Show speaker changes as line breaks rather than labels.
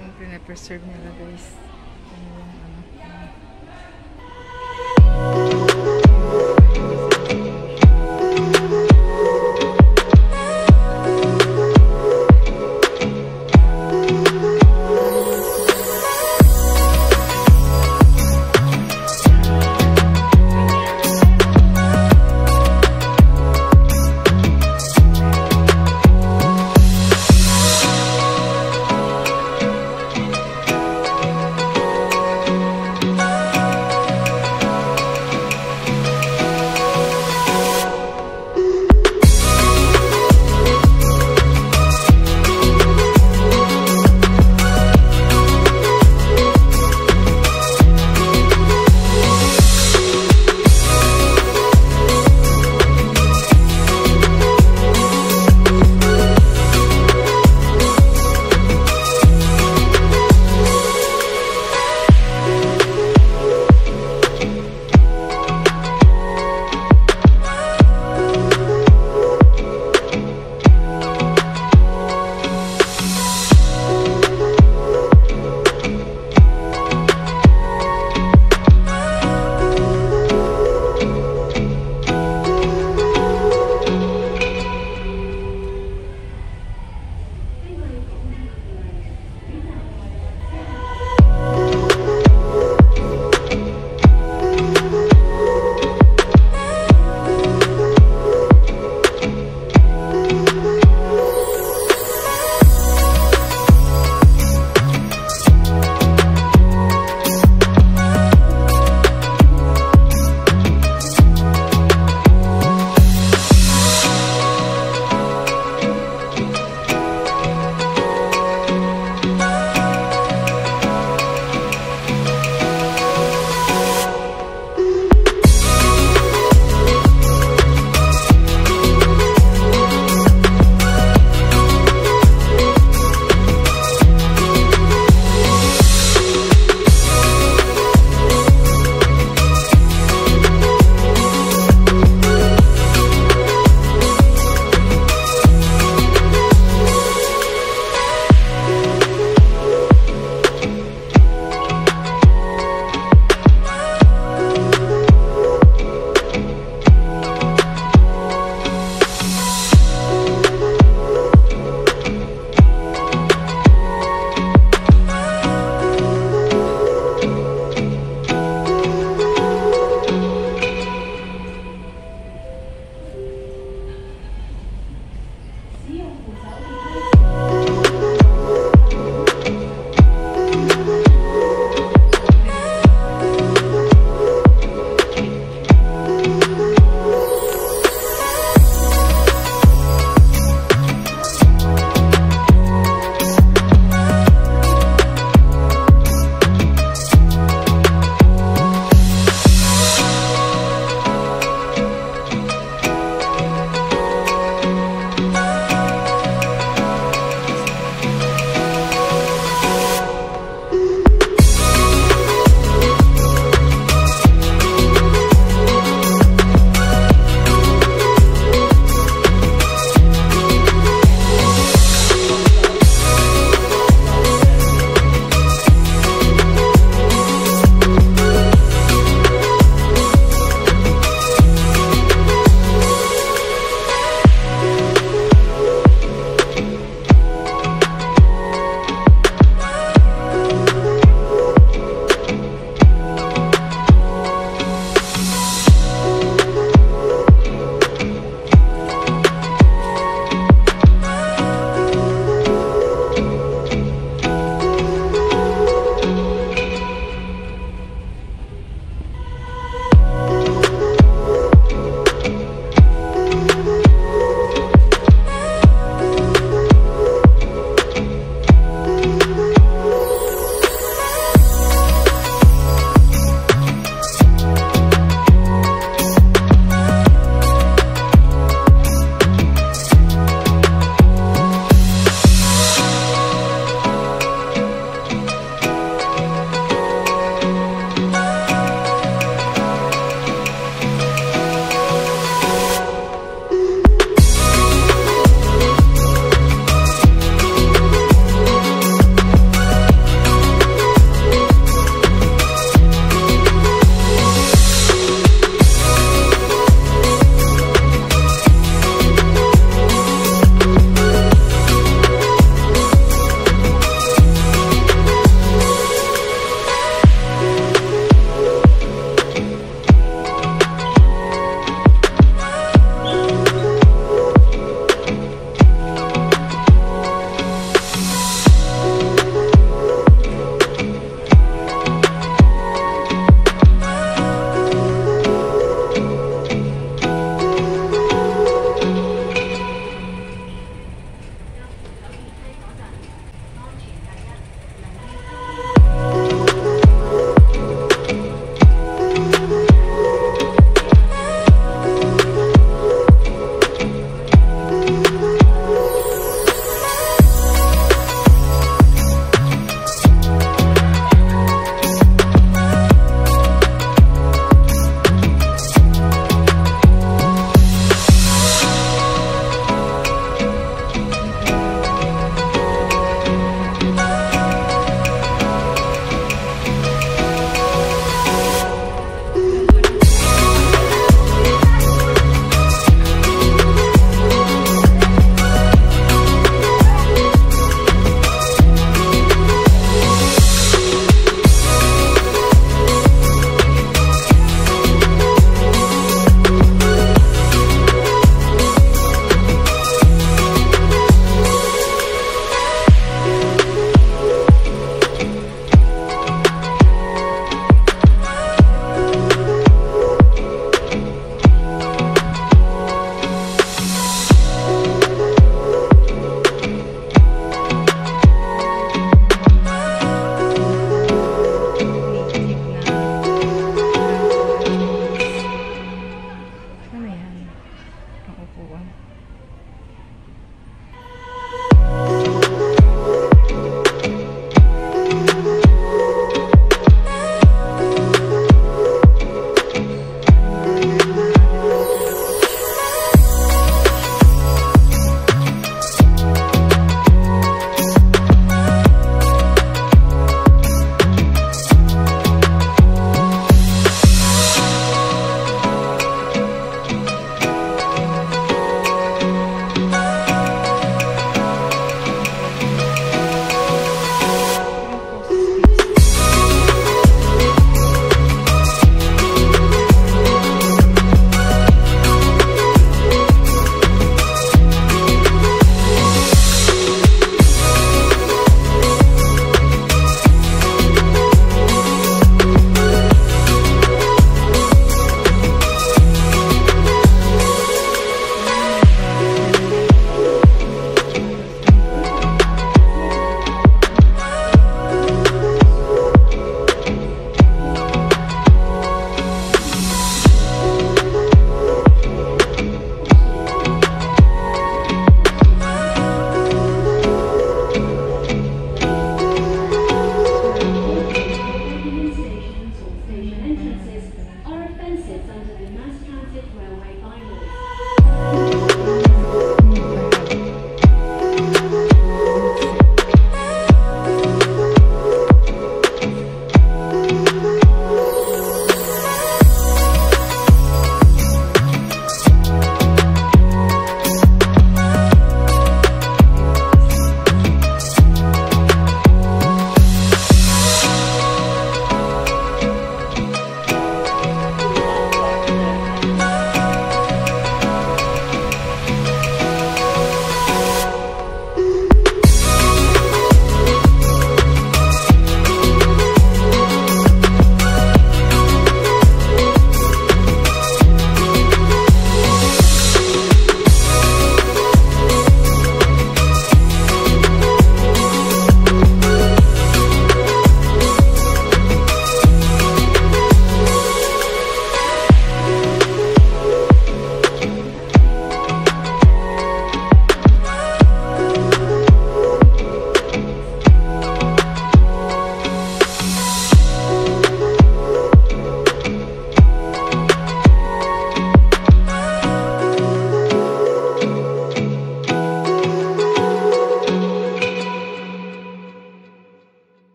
yung pinapreserve nila guys. Ano yung ano.